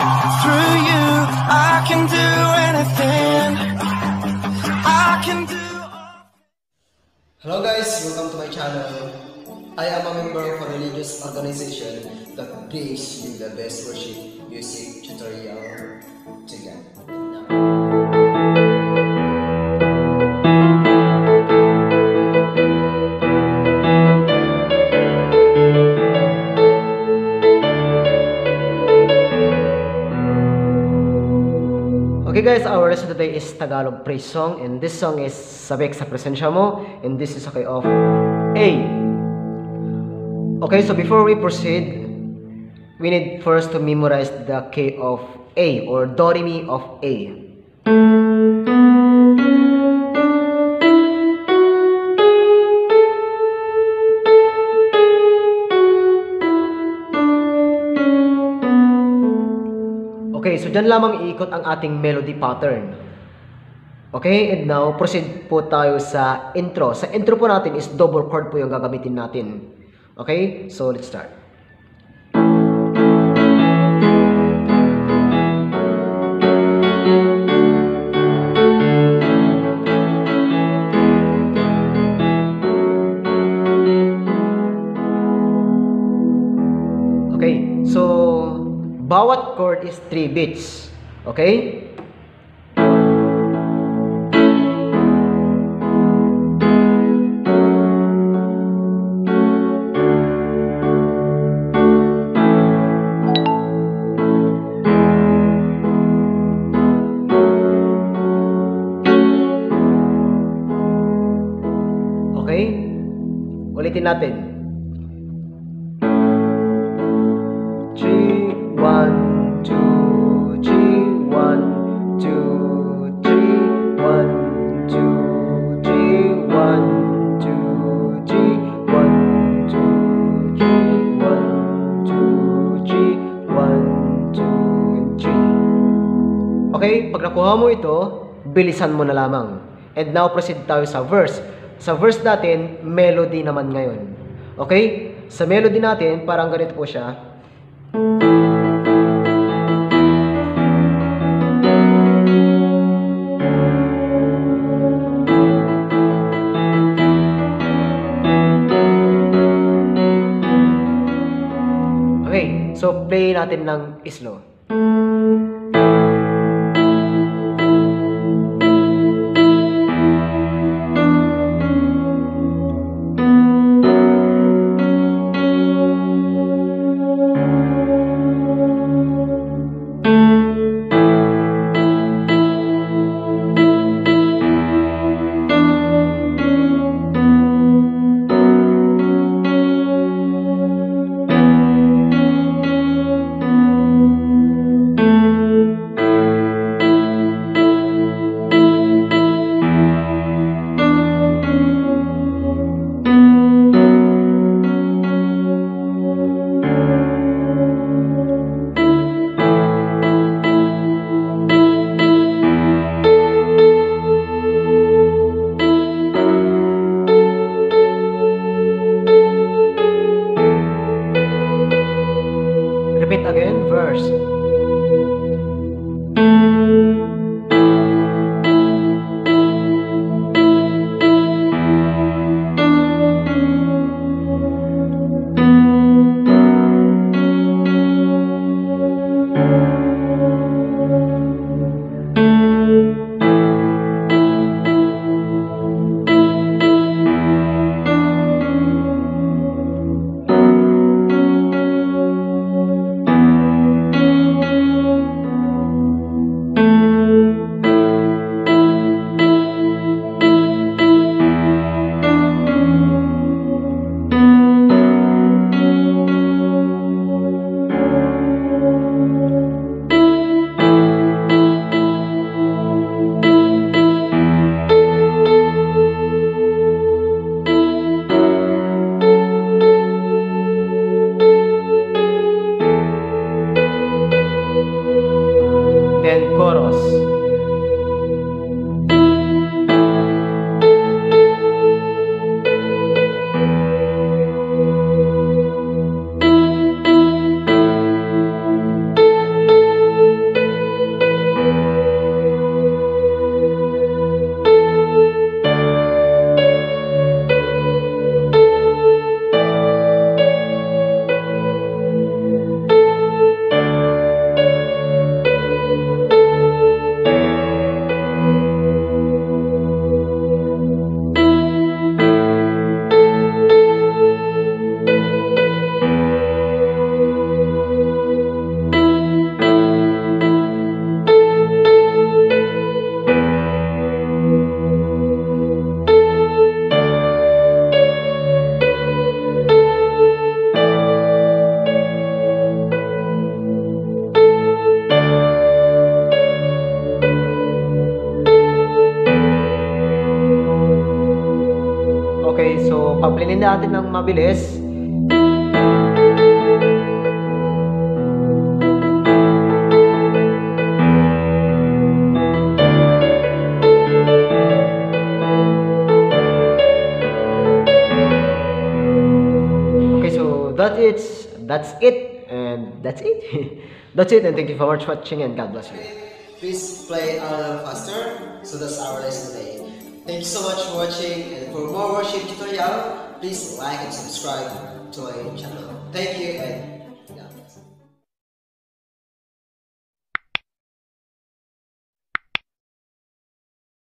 Through you, I can do anything. I can do. Hello guys, welcome to my channel. I am a member of a religious organization that brings you the best worship music tutorial together. Okay guys, our lesson today is Tagalog praise song and this song is Sabik sa presensya mo and this is okay of A. Okay, so before we proceed, we need first to memorize the key of A or Do Re Mi of A. So dyan lamang iikot ang ating melody pattern. Okay, and now proceed po tayo sa intro. Sa intro po natin is double chord po yung gagamitin natin. Okay, so let's start. Okay, so bawat chord is 3 beats. Okay? Okay? Ulitin natin. Okay, pag nakuha mo ito, bilisan mo na lamang. And now proceed tayo sa verse. Sa verse natin, melody naman ngayon. Okay? Sa melody natin, parang ganito po siya. Okay, so play natin ng slow. Repeat again, verse. Paplinin natin ng mabilis. Okay, so that's it. That's it. And that's it. that's it. And thank you for watching and God bless you. Please play a little faster. So that's our lesson today. Thank you so much for watching. And for more worship tutorial, please like and subscribe to my channel. Thank you and